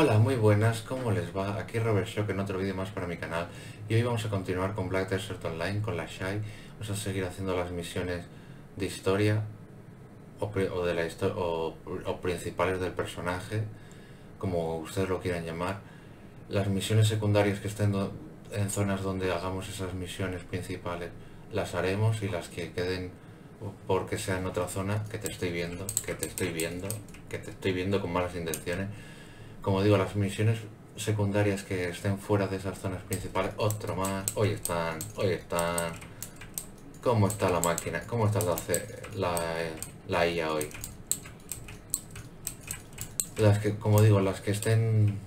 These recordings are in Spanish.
Hola, muy buenas, ¿cómo les va? Aquí Robert Shock en otro vídeo más para mi canal y hoy vamos a continuar con Black Desert Online, con la Shy. Vamos a seguir haciendo las misiones de historia o, de la o, principales del personaje, como ustedes lo quieran llamar. Las misiones secundarias que estén en zonas donde hagamos esas misiones principales las haremos y las que queden porque sea en otra zona que te estoy viendo, que te estoy viendo, que te estoy viendo con malas intenciones como digo, las misiones secundarias que estén fuera de esas zonas principales, otro más, hoy están, hoy están, ¿cómo está la máquina? ¿Cómo está la, la, la IA hoy? Las que, como digo, las que estén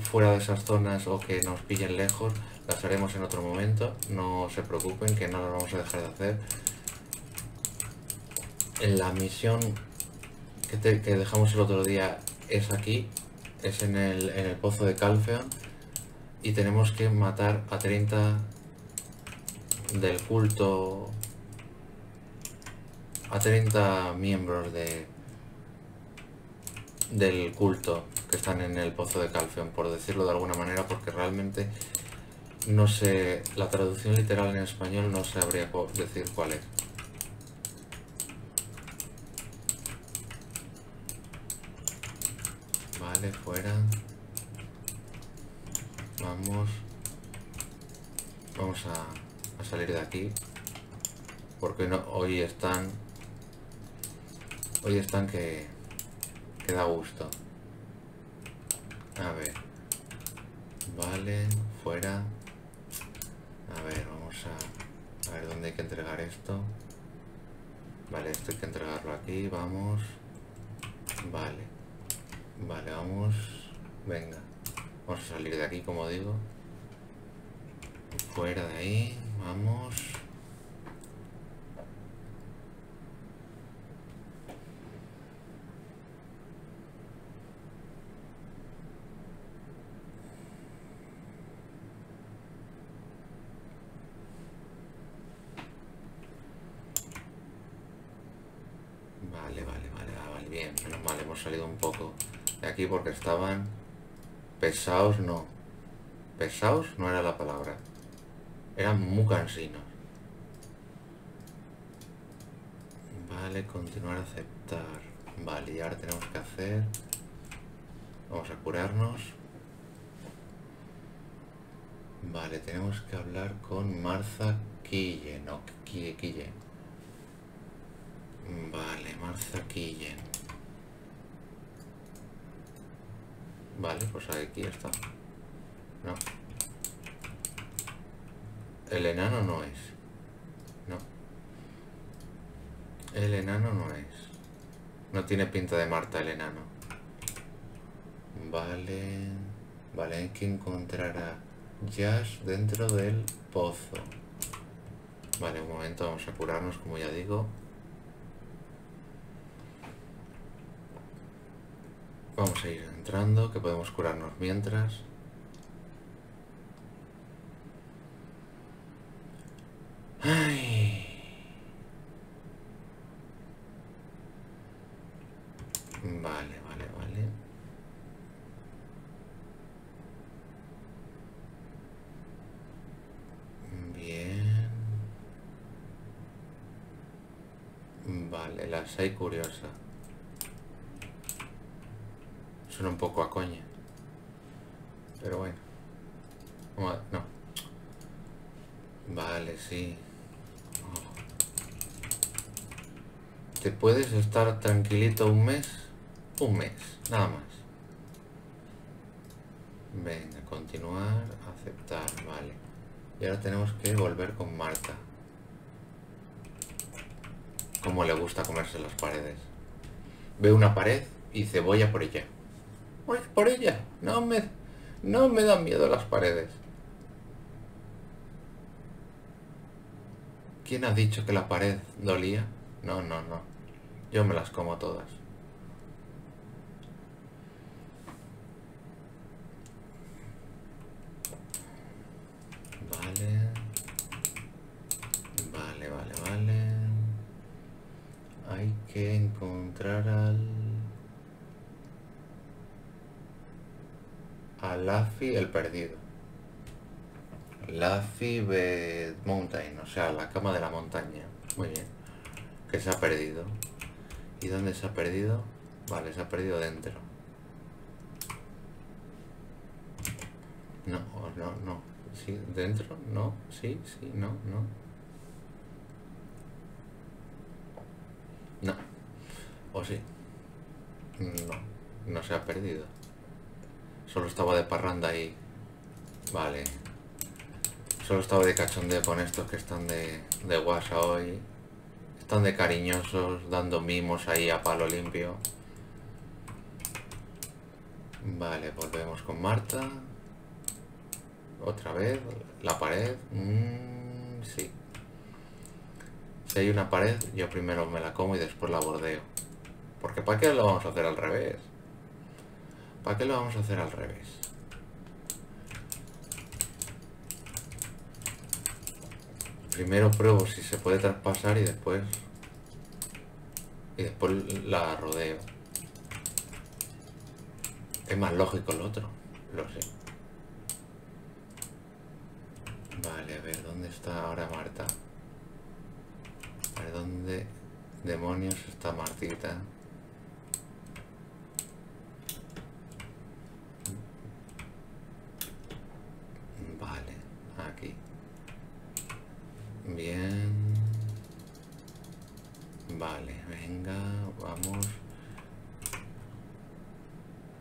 fuera de esas zonas o que nos pillen lejos, las haremos en otro momento, no se preocupen que no las vamos a dejar de hacer. En la misión que, que dejamos el otro día es aquí, es en el, en el pozo de Calfeon y tenemos que matar a 30 del culto a 30 miembros de del culto que están en el pozo de Calfeon por decirlo de alguna manera porque realmente no sé la traducción literal en español no sabría decir cuál es Vale, fuera. Vamos. Vamos a, salir de aquí. Porque no, hoy están... Hoy están que... Que da gusto. A ver. Vale, fuera. A ver, vamos a... A ver dónde hay que entregar esto. Vale, esto hay que entregarlo aquí, vamos. Vale. Vale, vamos... Venga. Vamos a salir de aquí, como digo. Fuera de ahí. Vamos. Vale, vale, vale, vale, bien, menos mal, hemos salido un poco de aquí porque estaban pesados, no. Pesados no era la palabra. Eran muy cansinos. Vale, continuar a aceptar. Vale, y ahora tenemos que hacer... Vamos a curarnos. Vale, tenemos que hablar con Martha Quillen. No, Quillen. Vale, Martha Quillen. Vale, pues aquí está. No. El enano no es. No. El enano no es. No tiene pinta de Marta el enano. Vale. Vale, hay que encontrar a Jazz dentro del pozo. Vale, un momento, vamos a curarnos, como ya digo. Vamos a ir entrando, que podemos curarnos mientras. Ay. Vale, vale, vale. Bien. Vale, la hay curiosa. Suena un poco a coña. Pero bueno. No. Vale, sí. ¿Te puedes estar tranquilito un mes? Un mes, nada más. Venga, continuar, aceptar, vale. Y ahora tenemos que volver con Marta. Como le gusta comerse las paredes. Ve una pared y cebolla por ella por ella. No me, no me dan miedo las paredes. ¿Quién ha dicho que la pared dolía? No, no, no. Yo me las como todas. Vale. Vale, vale, vale. Hay que encontrar al... a Laffy el perdido. Laffy Bed Mountain, o sea, la cama de la montaña. Muy bien. Que se ha perdido. ¿Y dónde se ha perdido? Vale, se ha perdido dentro. No, no, no. Sí, dentro, no, sí, sí, no, no. No. ¿O sí? No, no se ha perdido. Solo estaba de parranda ahí. Vale. Solo estaba de cachondeo con estos que están de, de guasa hoy. Están de cariñosos, dando mimos ahí a palo limpio. Vale, volvemos con Marta. Otra vez. La pared. Mm, sí. Si hay una pared, yo primero me la como y después la bordeo. Porque ¿para qué lo vamos a hacer al revés? ¿Para qué lo vamos a hacer al revés? Primero pruebo si se puede traspasar y después... Y después la rodeo. Es más lógico el otro, lo sé. Vale, a ver, ¿dónde está ahora Marta? A ver, ¿dónde demonios está Martita? Vale, aquí. Bien. Vale, venga, vamos.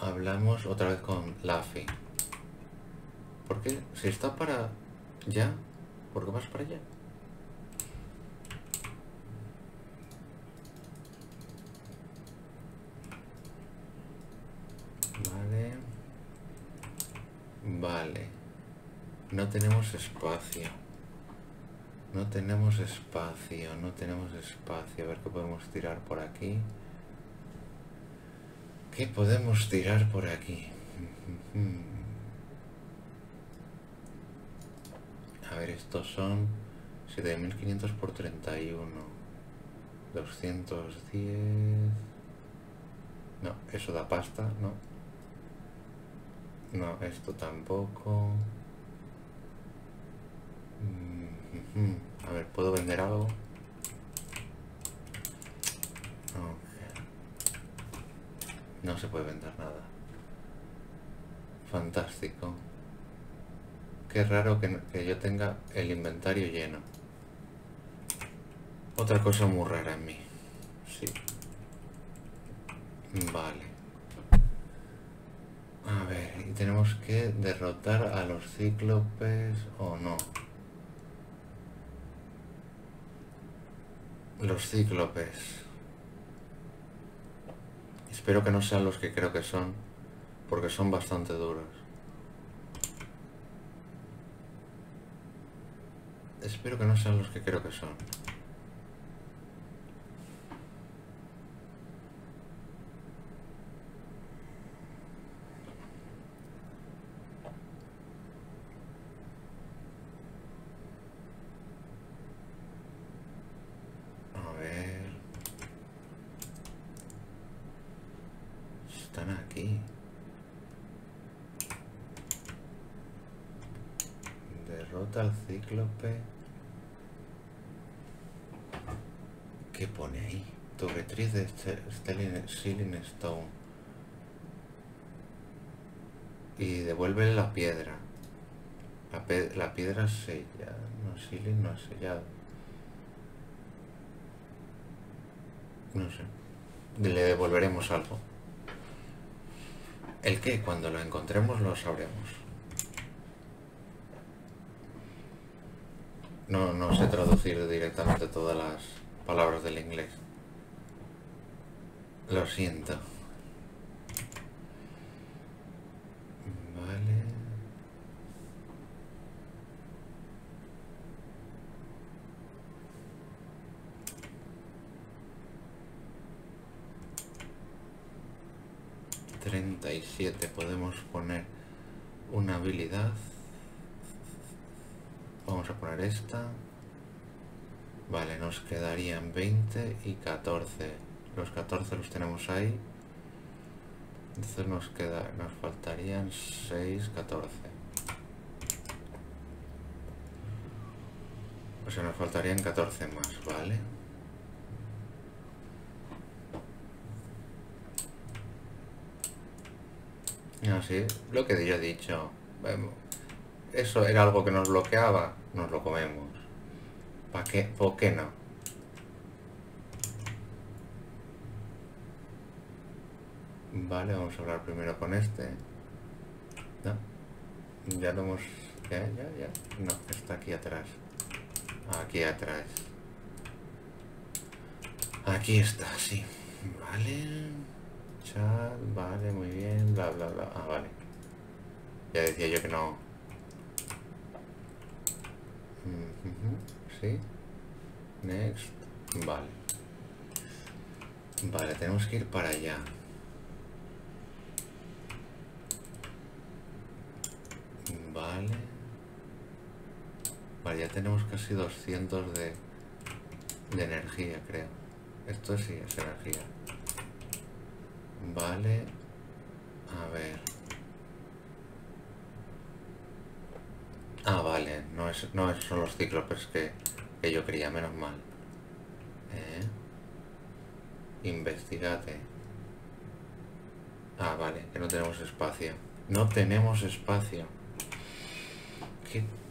Hablamos otra vez con Laffy. ¿Por qué? Si está para... ¿Ya? ¿Por qué vas para allá? Vale. Vale. No tenemos espacio. No tenemos espacio, no tenemos espacio. A ver qué podemos tirar por aquí. ¿Qué podemos tirar por aquí? A ver, estos son 7500 por 31. 210. No, eso da pasta, ¿no? No, esto tampoco. A ver, ¿puedo vender algo? No se puede vender nada. Fantástico. Qué raro que, que yo tenga el inventario lleno. Otra cosa muy rara en mí. Sí. Vale. A ver, y tenemos que derrotar a los cíclopes o no. Los cíclopes. Espero que no sean los que creo que son, porque son bastante duros. Espero que no sean los que creo que son. Cíclope. ¿Qué pone ahí? Turretriz de Stelling Stone. Y devuelve la piedra. La, piedra sella. No, Sealing no ha sellado. No sé. Le devolveremos algo. El que cuando lo encontremos lo sabremos. No, no sé traducir directamente todas las palabras del inglés. Lo siento. Vale. Treinta y siete podemos poner una habilidad Vamos a poner esta. Vale, nos quedarían 20 y 14. Los 14 los tenemos ahí. Entonces nos queda, nos faltarían 6, 14. O sea, nos faltarían 14 más, ¿vale? Así, lo que yo he dicho. Eso era algo que nos bloqueaba, nos lo comemos. ¿Para qué? ¿Por qué no? Vale, vamos a hablar primero con este. No. Ya lo hemos... Ya, ya, ya. No, está aquí atrás. Aquí atrás. Aquí está, sí. Vale. Chat, vale, muy bien. Bla, bla, bla. Ah, vale. Ya decía yo que no. Sí. Next. Vale. Vale, tenemos que ir para allá. Vale. Vale, ya tenemos casi 200 de, de energía, creo. Esto sí es energía. Vale. A ver. Ah, No, es, no son los cíclopes que, que yo quería, menos mal. ¿Eh? Investigate. Ah, vale, que no tenemos espacio. No tenemos espacio.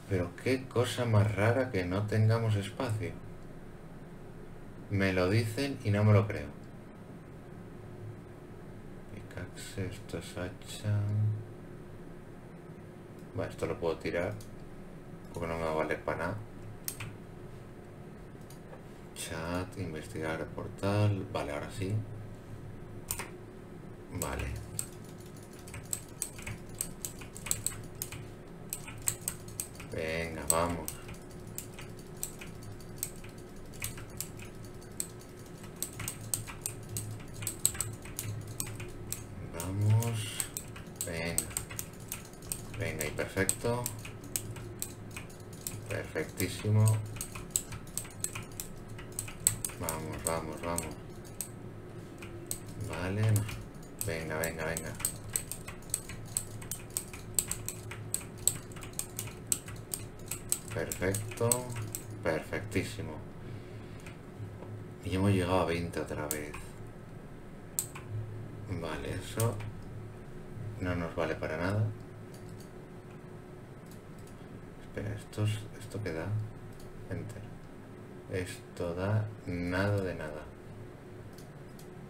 Pero qué cosa más rara que no tengamos espacio. Me lo dicen y no me lo creo. Pickaxe, esto es hacha. Esto lo puedo tirar. Porque no me va a valer para nada. Chat, investigar el portal. Vale, ahora sí. Vale. Venga, vamos. Vamos. Venga. Venga, y perfecto. Perfectísimo. Vamos, vamos, vamos. Vale. Venga, venga, venga. Perfecto. Perfectísimo. Y hemos llegado a 20 otra vez. Vale, eso no nos vale para nada. Espera, esto, esto que da. Enter. Esto da nada de nada.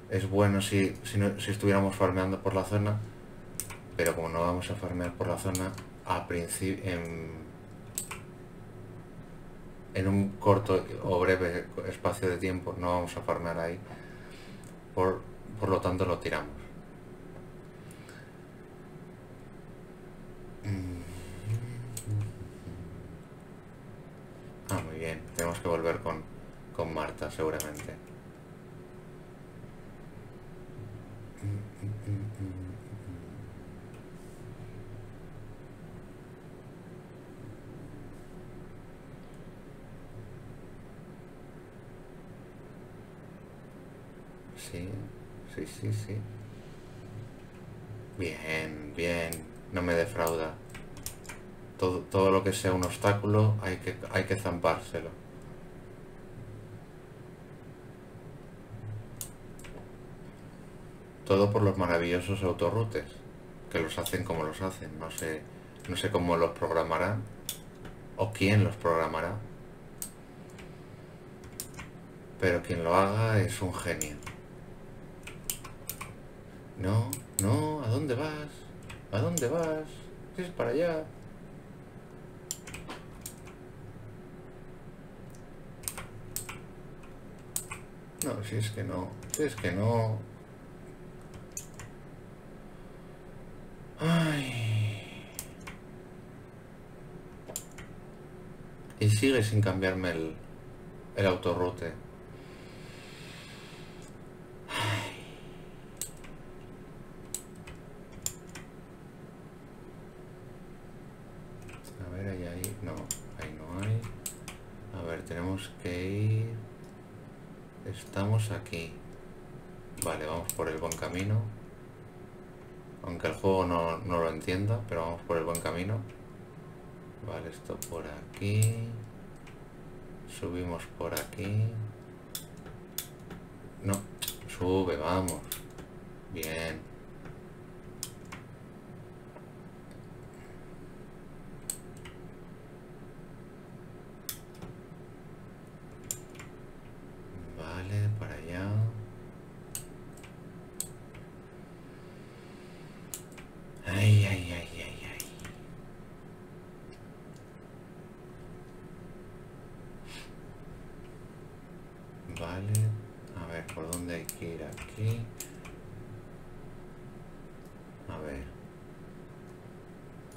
Es bueno si, si, si estuviéramos farmeando por la zona, pero como no vamos a farmear por la zona, a principio en en un corto o breve espacio de tiempo no vamos a farmear ahí por, por lo tanto lo tiramos mm. ah muy bien tenemos que volver con, con Marta seguramente Sí, sí, sí, sí. Bien, bien. No me defrauda. Todo, todo lo que sea un obstáculo hay que, hay que zampárselo. Todo por los maravillosos autorrutes, que los hacen como los hacen. No sé, no sé cómo los programarán o quién los programará. Pero quien lo haga es un genio. No, no, ¿a dónde vas? ¿A dónde vas? Es para allá. No, si es que no, si es que no. Ay. Y sigue sin cambiarme el, el autorroute. aquí. Vale, vamos por el buen camino. Aunque el juego no, no lo entienda, pero vamos por el buen camino. Vale, esto por aquí. Subimos por aquí. No, sube, vamos. Bien. Vale, para allá. Ay, ay, ay, ay, ay. Vale, a ver, ¿por dónde hay que ir aquí? A ver.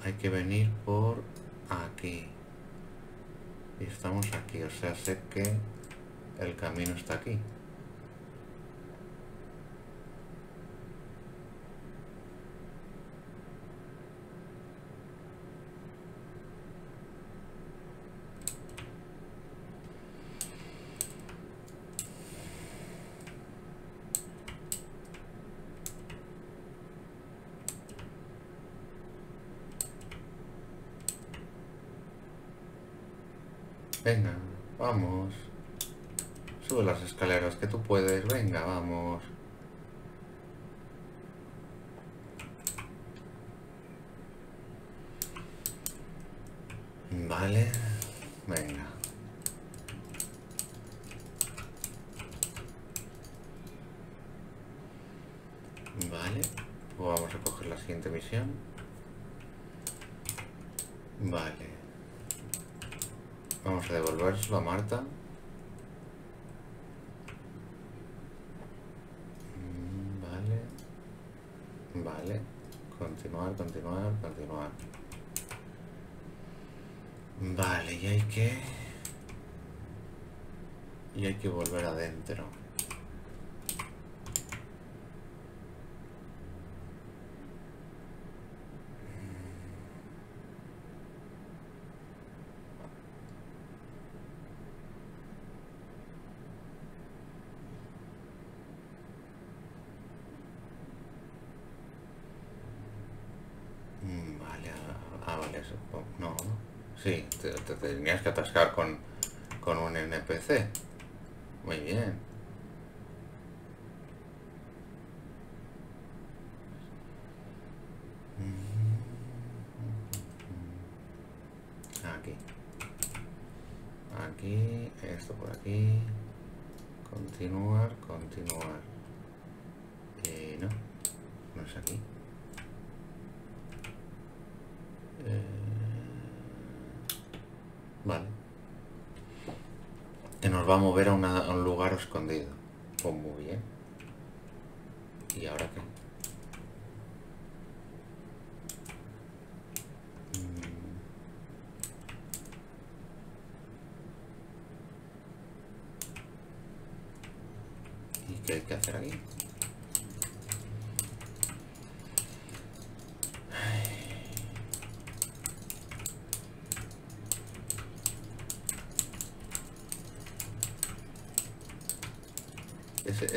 Hay que venir por aquí. Y estamos aquí, o sea, sé que el camino está aquí. Venga, vamos. Sube las escaleras, que tú puedes. Venga, vamos. Vale, venga. Vale, pues vamos a coger la siguiente misión. Vale. Vamos a devolvérselo a Marta. Mm, Vale. Vale. Continuar, continuar, continuar. Vale, y hay que... Y hay que volver adentro. Mm, Vale, ah, ah, vale, no, no. Sí, te, te tenías que atascar con, con un NPC. Muy bien. Aquí. Aquí, esto por aquí. Continuar, continuar. Eh, no, no es aquí. Vale. Que nos va a mover a, a un lugar escondido. Pues muy bien. ¿Y ahora qué? Mm. ¿Y qué hay que hacer aquí?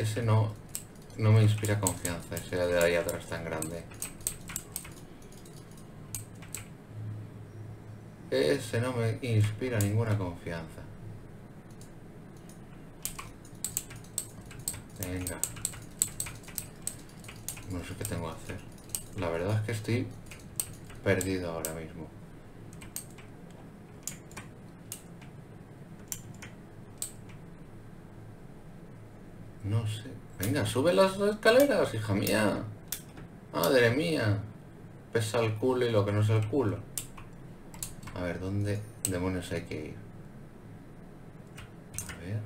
Ese, no, no me inspira confianza, ese de ahí atrás tan grande. Ese no me inspira ninguna confianza. Venga. No sé qué tengo que hacer. La verdad es que estoy perdido ahora mismo. No sé. Venga, sube las escaleras, hija mía. Madre mía. Pesa el culo y lo que no es el culo. A ver, ¿dónde demonios hay que ir? A ver.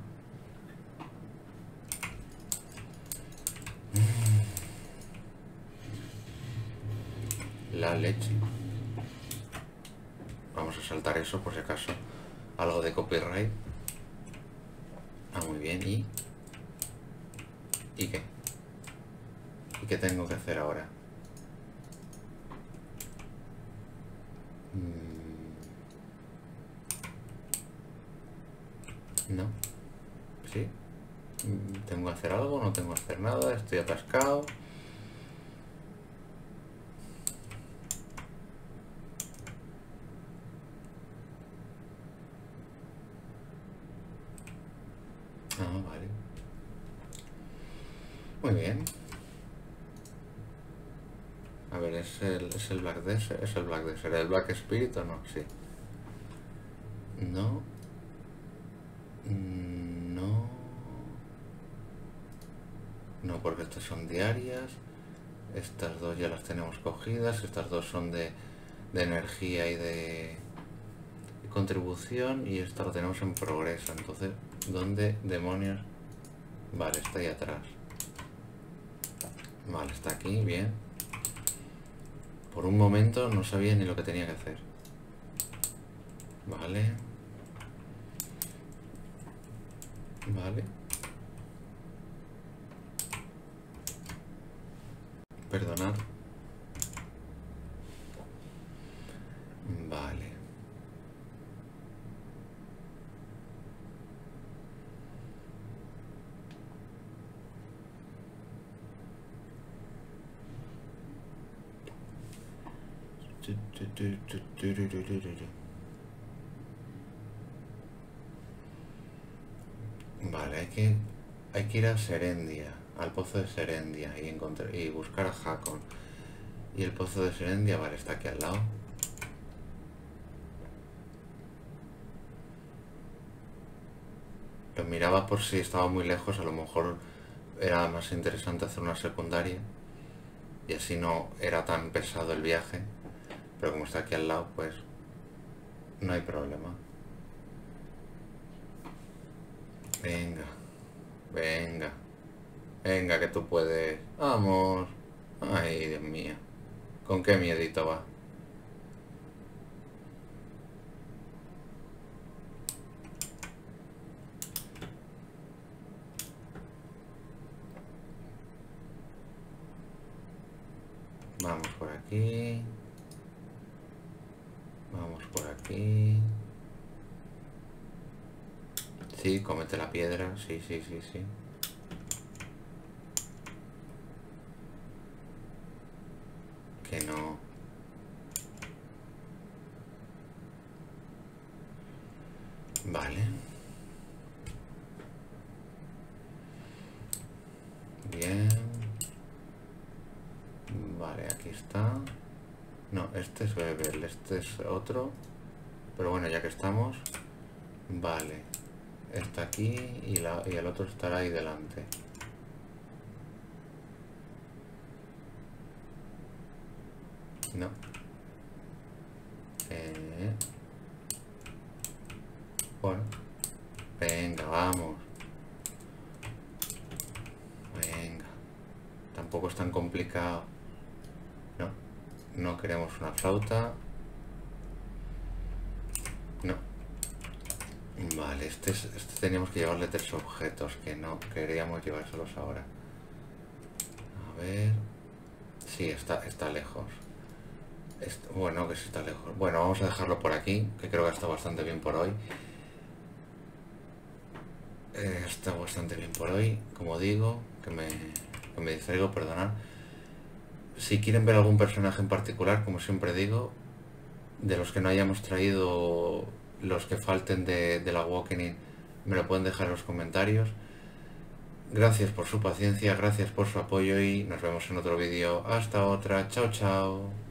Mm. La leche. Vamos a saltar eso por si acaso. Algo de copyright. Ah, muy bien. ¿Y? ¿Y qué? ¿Y qué tengo que hacer ahora? Mm. No. ¿Sí? Mm, ¿Tengo que hacer algo? ¿No tengo que hacer nada? ¿Estoy atascado? Vale. Muy bien. A ver, ¿es el, es el Black Desert? Es el Black Desert. ¿El Black Spirit o no? Sí. No. No. No, porque estas son diarias. Estas dos ya las tenemos cogidas. Estas dos son de, de energía y de contribución. Y esta la tenemos en progreso. Entonces, ¿dónde demonios? Vale, está ahí atrás. Vale, está aquí, bien. Por un momento no sabía ni lo que tenía que hacer. Vale. Vale. Perdonad. Vale. Vale, hay que, hay que ir a Serendia, al pozo de Serendia y, encontrar, y buscar a Hakon. Y el pozo de Serendia, vale, está aquí al lado. Lo miraba por si estaba muy lejos, a lo mejor era más interesante hacer una secundaria. Y así no era tan pesado el viaje. Pero como está aquí al lado, pues no hay problema. Venga, venga, venga que tú puedes. Vamos. Ay, Dios mío. ¿Con qué miedito va? Vamos por aquí. Aquí. Sí, comete la piedra. Sí, sí, sí, sí. Que no. Vale. Bien. Vale, aquí está. No, este es este es otro. Pero bueno, ya que estamos... Vale. Está aquí y, la, y el otro estará ahí delante. No. Eh. Bueno. Venga, vamos. Venga. Tampoco es tan complicado. No. No queremos una flauta. No. Vale, este, es, este teníamos que llevarle tres objetos que no queríamos llevárselos ahora. A ver... Sí, está, está lejos. bueno, que sí está lejos. Bueno, vamos a dejarlo por aquí, que creo que está bastante bien por hoy. Eh, está bastante bien por hoy, como digo, que me, que me distraigo, perdonad. Si quieren ver algún personaje en particular, como siempre digo, de los que no hayamos traído, los que falten de, de la Walking me lo pueden dejar en los comentarios. Gracias por su paciencia, gracias por su apoyo y nos vemos en otro vídeo. Hasta otra, chao chao.